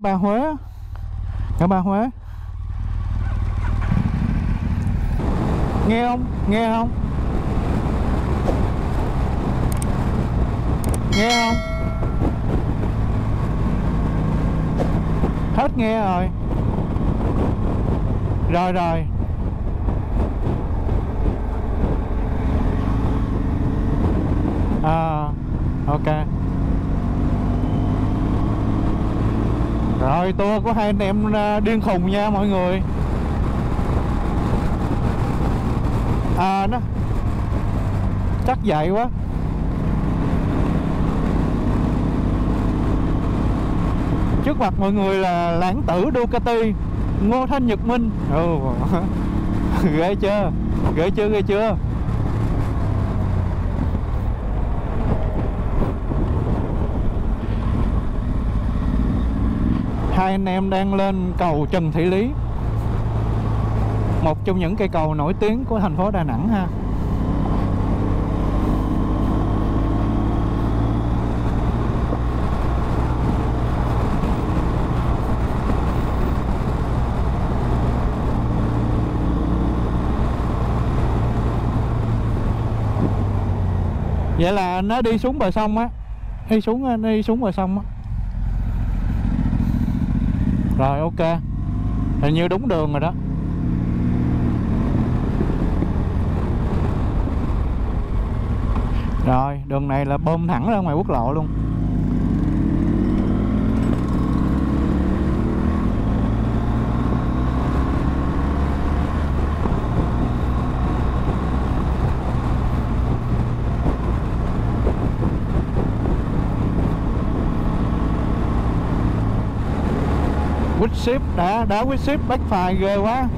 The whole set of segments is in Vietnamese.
ba Huế cả Bà ba Huế? Nghe không? Nghe không? Nghe không? Hết nghe rồi. Rồi rồi. À ok. Rồi, tour của hai anh em à, điên khùng nha mọi người. À nó chắc vậy quá. Trước mặt mọi người là lãng tử Ducati, Ngô Thanh Nhật Minh. Ừ. ghê chưa? Ghê chưa ghê chưa? Hai anh em đang lên cầu Trần Thị Lý. Một trong những cây cầu nổi tiếng của thành phố Đà Nẵng ha. Vậy là nó đi xuống bờ sông á. Đi xuống ờ, đi xuống bờ sông á rồi, ok. Hình như đúng đường rồi đó. Rồi, đường này là bơm thẳng ra ngoài quốc lộ luôn. Ship đã đã quýt ship bách backfire ghê quá.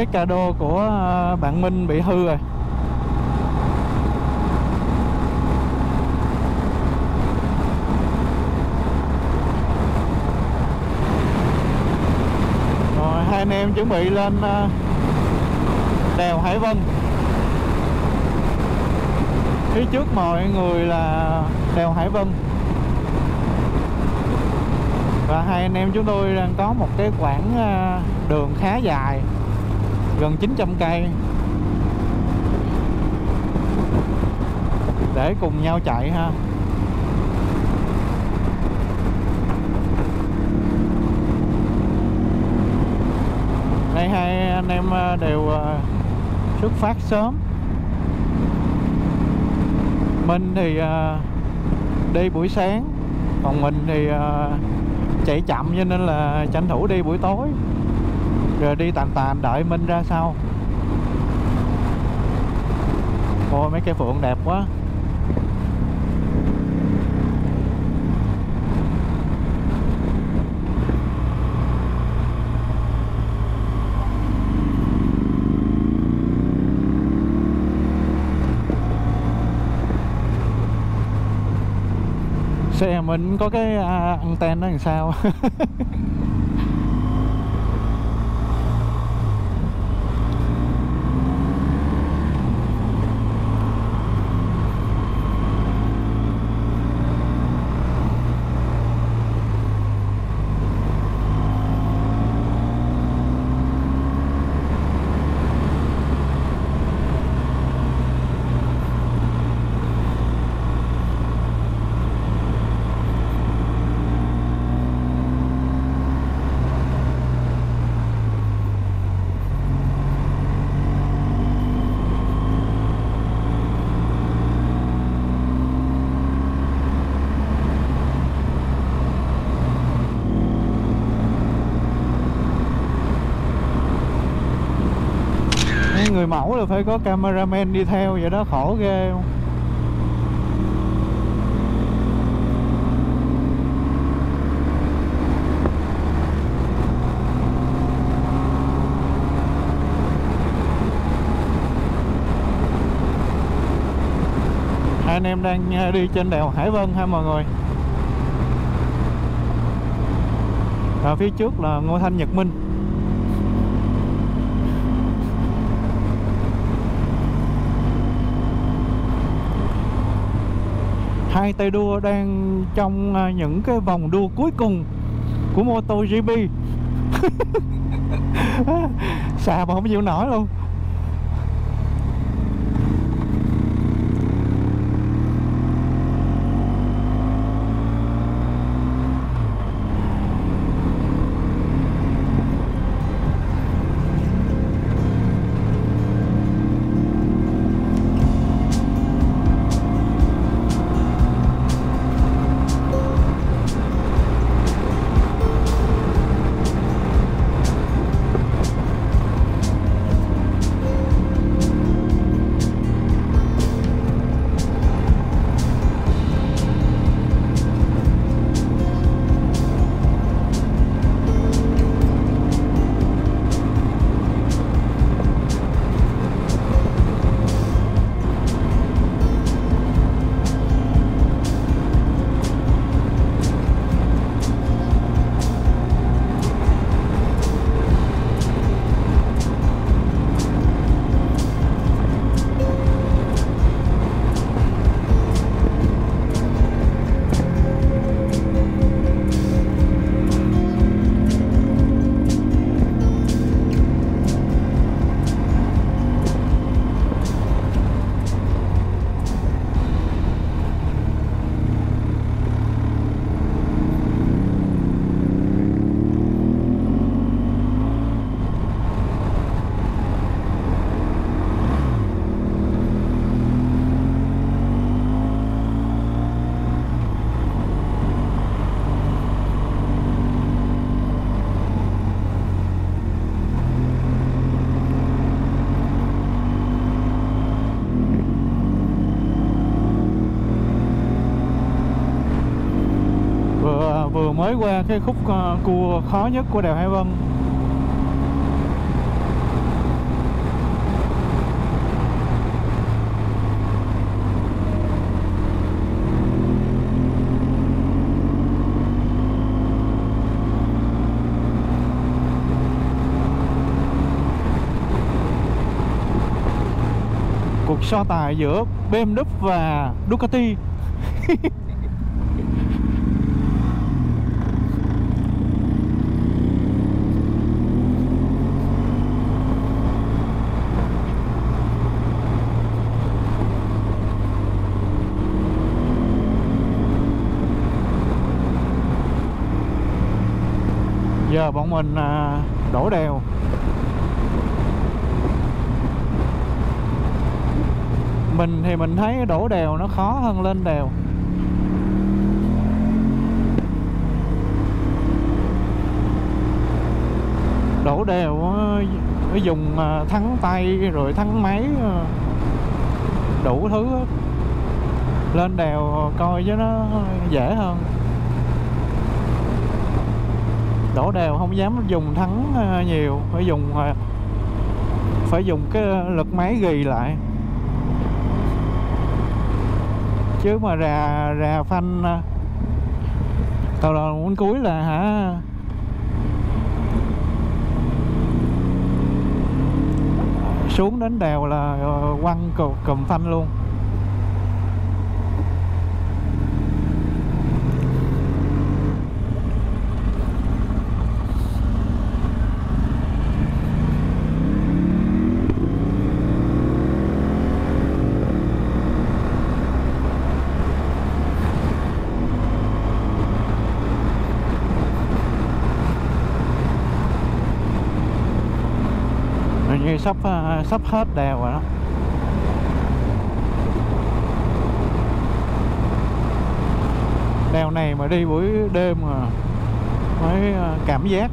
Cái cado của à, bạn Minh bị hư rồi. Rồi, hai anh em chuẩn bị lên à, đèo Hải Vân. Phía trước mọi người là đèo Hải Vân. Và hai anh em chúng tôi đang có một cái quãng à, đường khá dài gần 900 cây. Để cùng nhau chạy ha. Đây hai anh em à, đều à, xuất phát sớm. Mình thì à, đi buổi sáng, còn mình thì chạy chậm cho nên là tranh thủ đi buổi tối rồi đi tàn tàn đợi Minh ra sau. Ôi, mấy cây phượng đẹp quá. Xe mình có cái à, anten nó làm sao. người mẫu là phải có cameraman đi theo vậy đó, khổ ghê không? Anh em đang à, đi trên đèo Hải Vân ha mọi người. Và phía trước là ngôi Thanh Nhật Minh. Hai tay đua đang trong à, những cái vòng đua cuối cùng của MotoGP. Xà mà không chịu nổi luôn. Mới qua cái khúc ờ, cua khó nhất của đèo Hải Vân. Cuộc so tài giữa BMW và Ducati. giờ bọn mình à, đổ đèo mình thì mình thấy đổ đèo nó khó hơn lên đèo đổ đèo phải ờ, dùng à, thắng tay rồi thắng máy ờ, đủ thứ hết. lên đèo coi cho nó dễ hơn đổ đèo không dám dùng thắng ờ, nhiều, phải dùng ờ, phải dùng cái lực máy ghi lại. Chứ mà rà rà phanh tàu cầu đầu muốn cuối là hả? Xuống đến đèo là ờ, quăng cùm phanh luôn Hình như sắp ờ, sắp hết đèo rồi đó. Đèo này mà đi buổi đêm mà mới ờ, cảm giác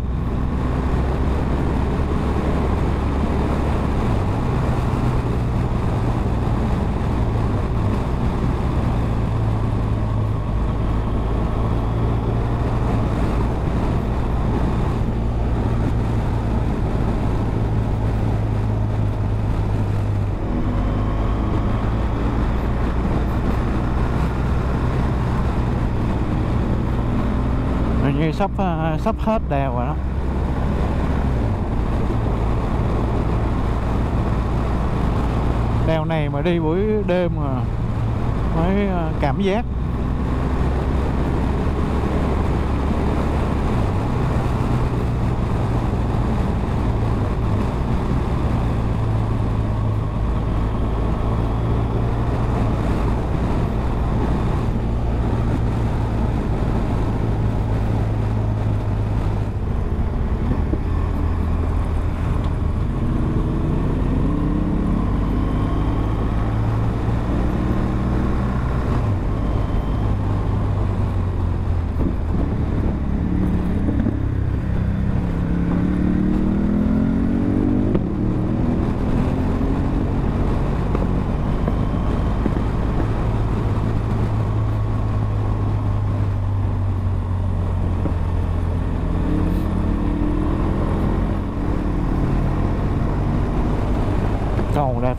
sắp ờ, sắp hết đèo rồi đó. Đèo này mà đi buổi đêm mà mới ờ, cảm giác.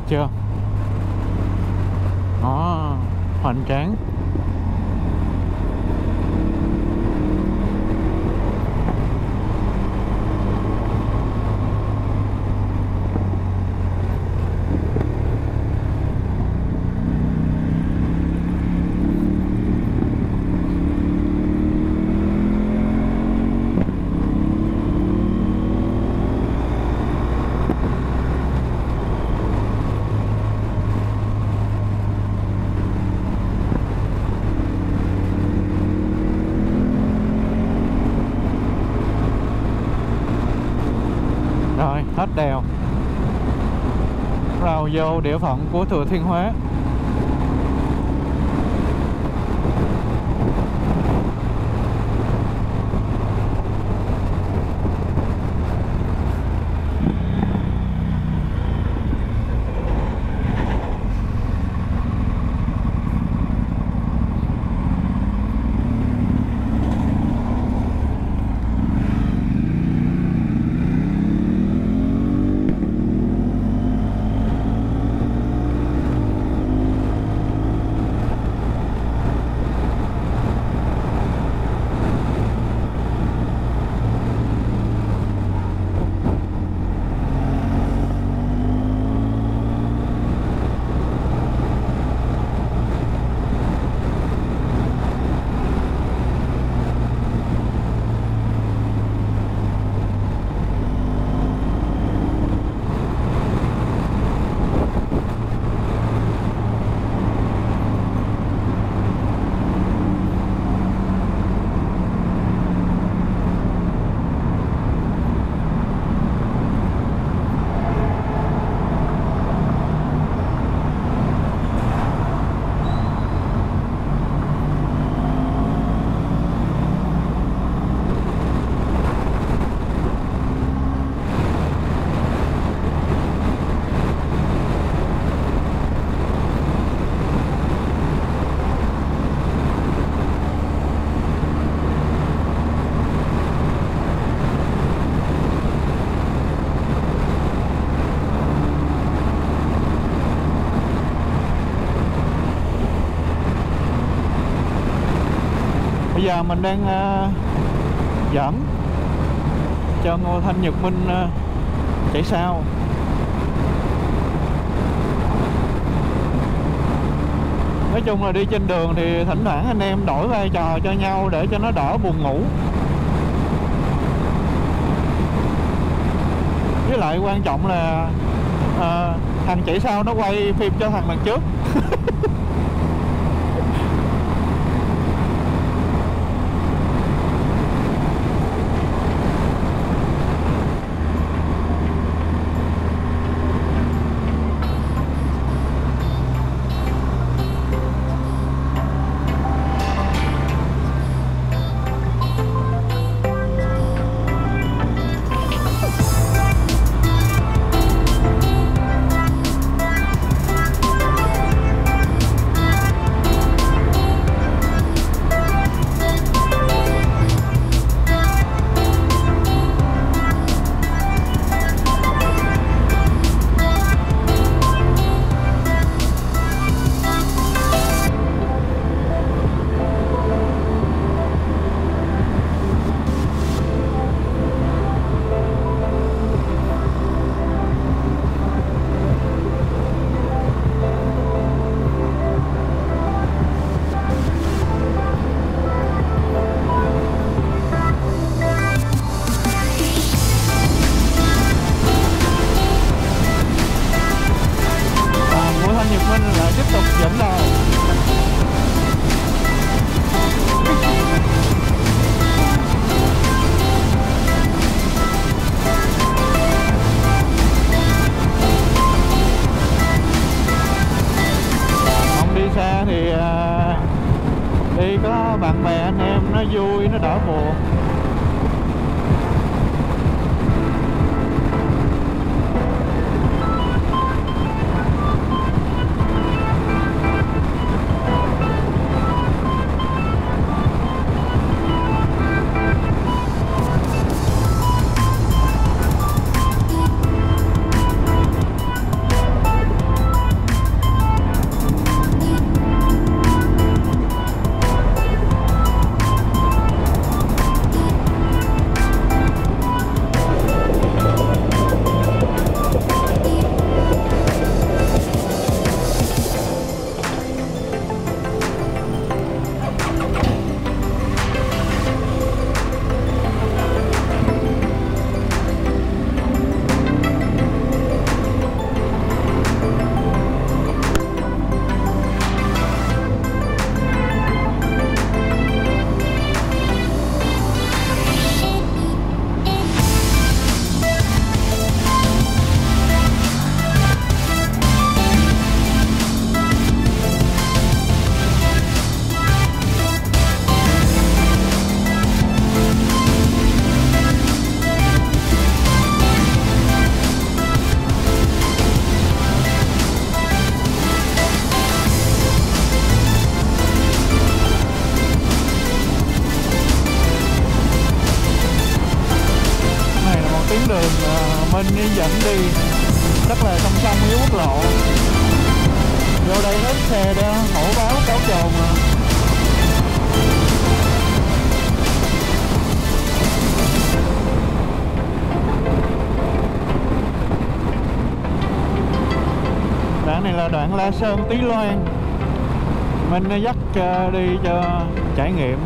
Chưa vào địa phận của thừa thiên huế. Giờ mình đang ờ, uh, dẫn cho Ngô Thanh Nhật Minh uh, chạy sau nói chung là đi trên đường thì thỉnh thoảng anh em đổi vai trò cho nhau để cho nó đỡ buồn ngủ. Với lại quan trọng là uh, thằng chạy sau nó quay phim cho thằng đằng trước. Minh đi. Rất là song song với quốc lộ. Vô đây hết xe đó, hổ báo cáo trồn à. đoạn này là đoạn La Sơn Tí Loan Mình dắt à, đi cho trải nghiệm.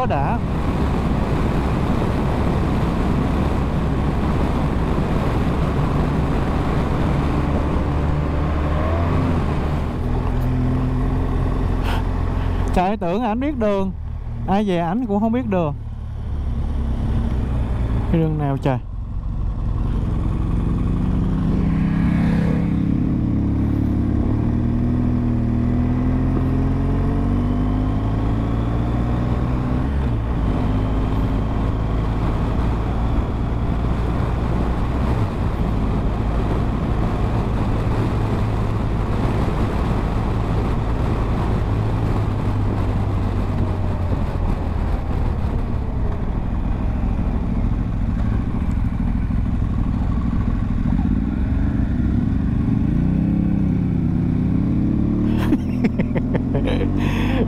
Quá đã. Trời, tưởng ảnh biết đường. Ai về ảnh cũng không biết đường. Cái đường nào trời?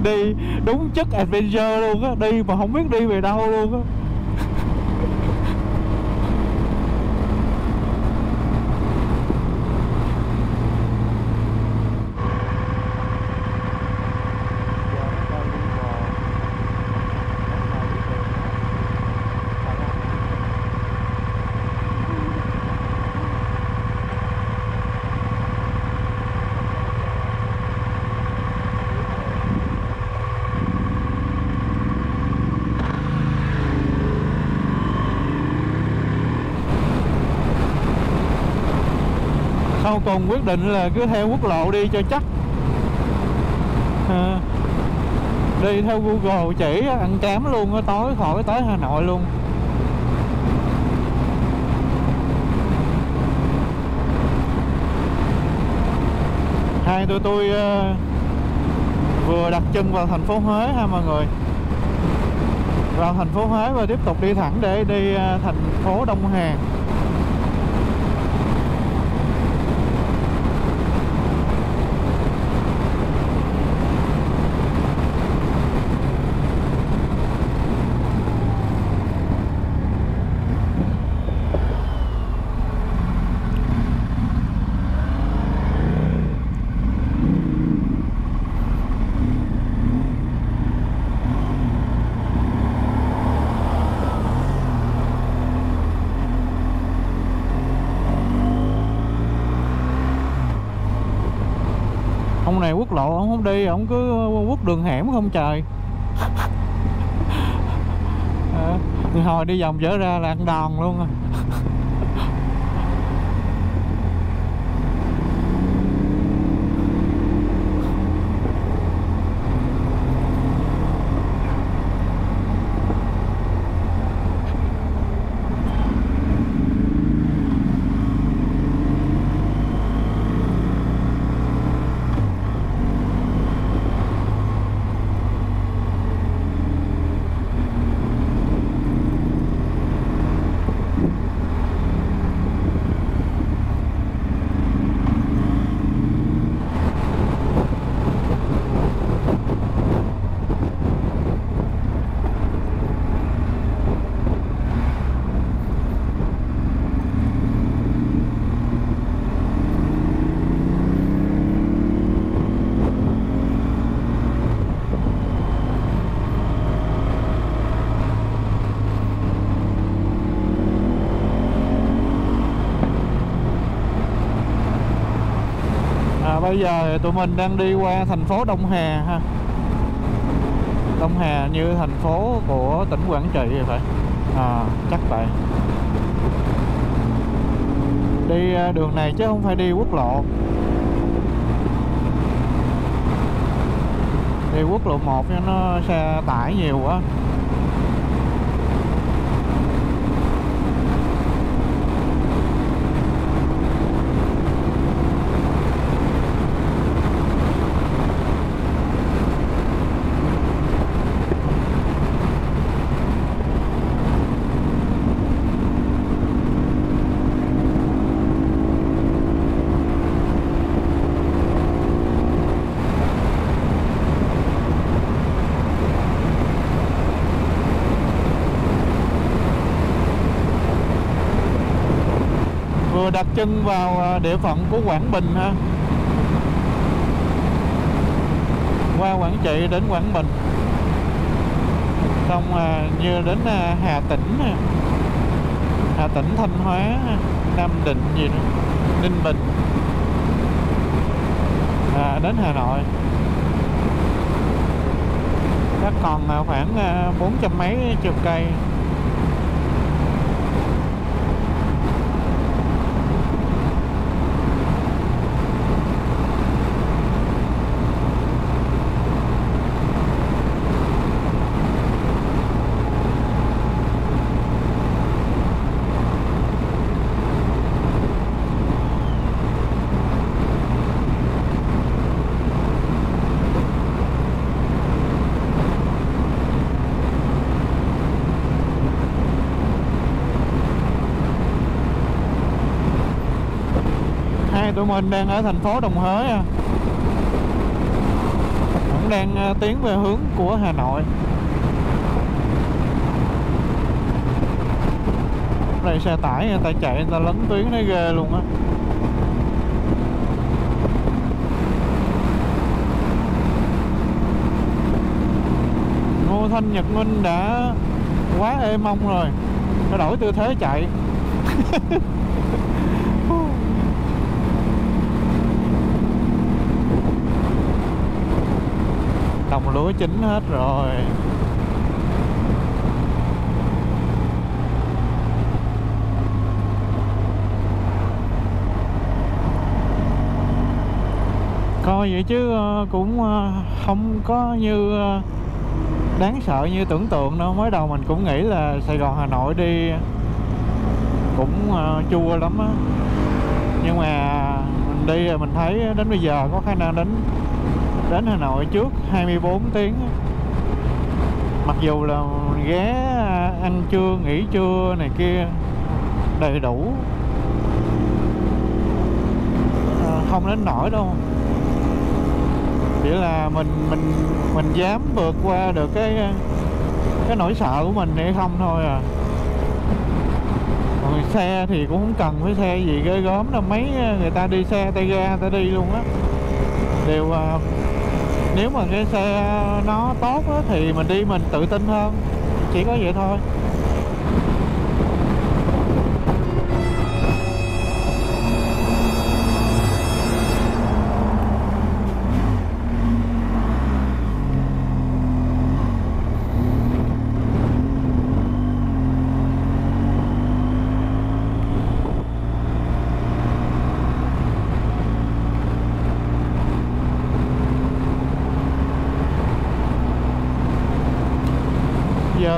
Đi. Đúng chất adventure luôn á. Đi mà không biết đi về đâu luôn á sau cùng quyết định là cứ theo quốc lộ đi cho chắc. À, đi theo Google chỉ ăn cám luôn á tối khỏi tới Hà Nội luôn. Hai tụi tôi uh, vừa đặt chân vào thành phố Huế ha mọi người. Vào thành phố Huế và tiếp tục đi thẳng để đi uh, thành phố Đông Hà ông này ông đi ông cứ ờ, quất đường hẻm không trời. À, hồi đi vòng trở ra là ăn đòn luôn rồi à, bây giờ tụi mình đang đi qua thành phố Đông Hà ha. Đông Hà như thành phố của tỉnh Quảng Trị vậy phải. À, chắc vậy. Đi à, đường này chứ không phải đi quốc lộ. Đi quốc lộ 1 nó xe tải nhiều quá. Đặt chân vào à, địa phận của Quảng Bình ha. Qua Quảng Trị đến Quảng Bình. Xong à, như đến à, Hà Tĩnh Hà Tĩnh Thanh Hóa Nam Định gì đó, Ninh Bình. À, đến Hà Nội. Chắc còn à, khoảng à, bốn trăm mấy chục cây hai tụi mình đang ở thành phố Đồng Hới à. cũng đang à, tiến về hướng của Hà Nội. Đây xe tải à, người ta chạy người ta lấn tuyến nó ghê luôn á. Ngô Thanh Nhật Minh đã quá êm mong rồi. Nó đổi tư thế chạy. trồng lúa chín hết rồi. Coi vậy chứ ờ, cũng ờ, không có như ờ, đáng sợ như tưởng tượng đâu. Mới đầu mình cũng nghĩ là Sài Gòn, Hà Nội đi cũng chua lắm á. Nhưng mà mình đi rồi mình thấy đến bây giờ có khả năng đến đến Hà Nội trước 24 tiếng. Mặc dù là ghé à, ăn trưa, nghỉ trưa này kia đầy đủ. À, không đến nổi đâu. Chỉ là mình mình mình dám vượt qua được cái cái nỗi sợ của mình hay không thôi à. Còn xe thì cũng không cần phải xe gì ghê gớm đâu. Mấy người ta đi xe, tay ga ta đi luôn á. Đều à, nếu mà cái xe nó tốt á, thì mình đi mình tự tin hơn. Chỉ có vậy thôi.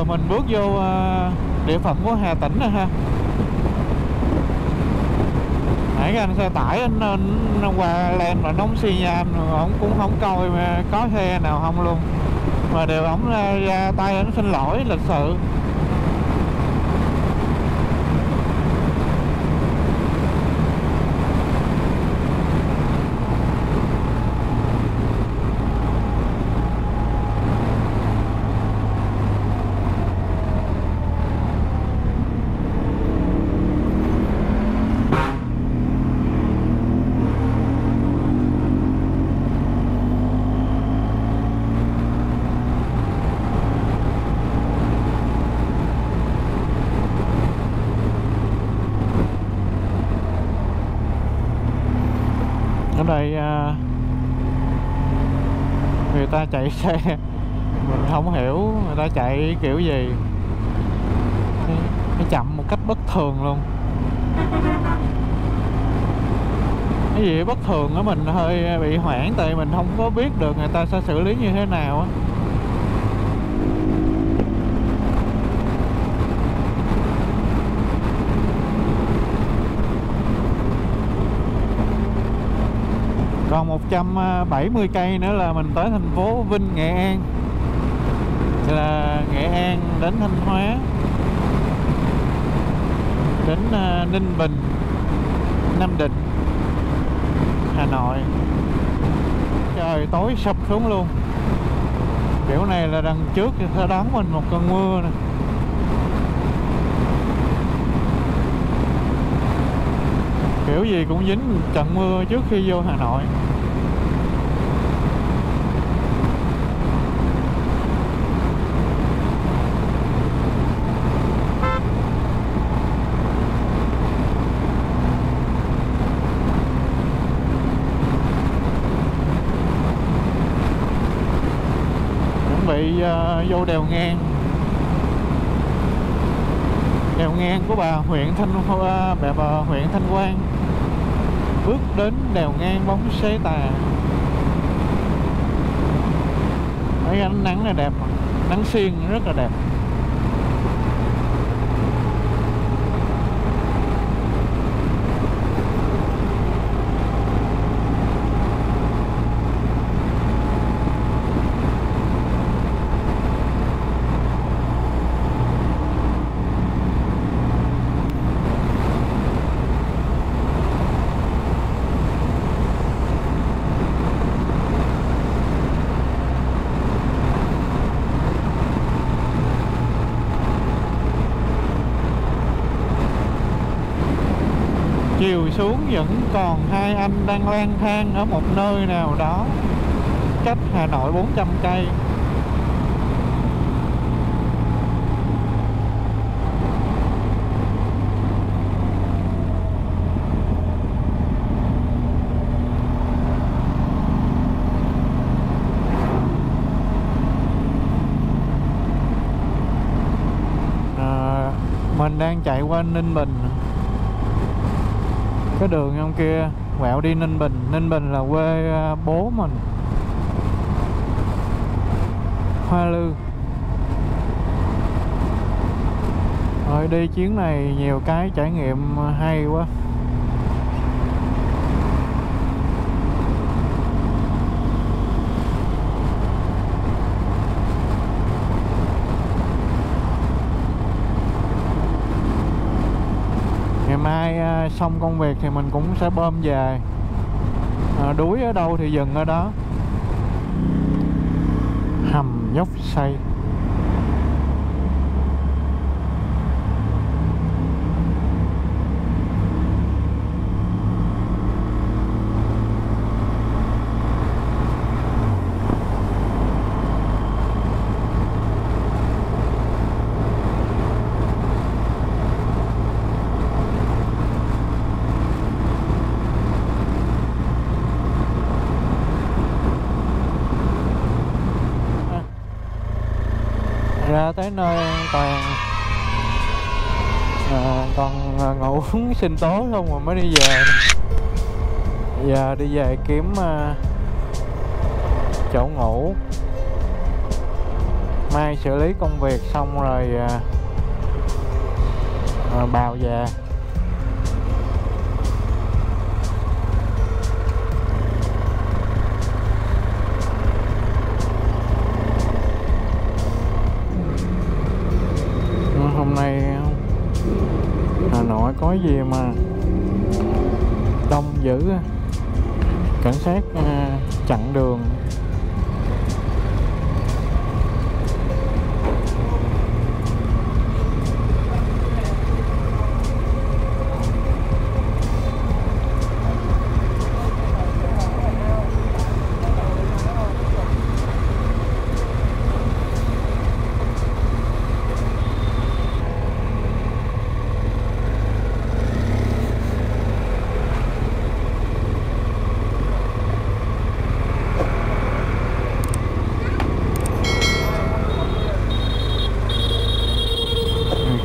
Giờ mình bước vô ờ, địa phận của Hà Tĩnh rồi ha. Nãy cái anh xe tải anh, anh, anh qua lên mà nóng xi nhan ông cũng không coi mà có xe nào không luôn. Mà đều ổng ra, ra tay anh xin lỗi lịch sự ở đây à, người ta chạy xe. Mình không hiểu người ta chạy kiểu gì. Nó chậm một cách bất thường luôn. Cái gì bất thường á, mình hơi bị hoảng, tại mình không có biết được người ta sẽ xử lý như thế nào á còn 170 à, cây nữa là mình tới thành phố Vinh, Nghệ An. Là Nghệ An đến Thanh Hóa, đến à, Ninh Bình, Nam Định, Hà Nội. Trời, tối sập xuống luôn. Kiểu này là đằng trước sẽ đón mình một cơn mưa nè. Kiểu gì cũng dính trận mưa trước khi vô Hà Nội chuẩn bị uh, vô đèo ngang. Đèo ngang của bà huyện Thanh Hoa bà, bà huyện Thanh Quang. Bước đến đèo ngang bóng xế tà. Thấy ánh nắng là đẹp nắng xiên rất là đẹp. Còn hai anh đang lang thang ở một nơi nào đó, cách Hà Nội 400 cây. À, mình đang chạy qua Ninh Bình cái đường trong kia. Quẹo đi Ninh Bình. Ninh Bình là quê à, bố mình. Hoa Lư. Rồi đi chuyến này nhiều cái trải nghiệm hay quá ngày mai à, xong công việc thì mình cũng sẽ bơm về. À, đuối ở đâu thì dừng ở đó. Hầm dốc xây tới nơi an toàn à, còn à, ngủ uống sinh tố không mà mới đi về. Giờ đi về kiếm à, chỗ ngủ. Mai xử lý công việc xong rồi à, à, bào về. Gì mà đông dữ cảnh sát à, chặn đường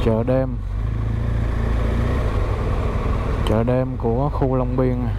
chợ đêm chợ đêm của khu Long Biên à.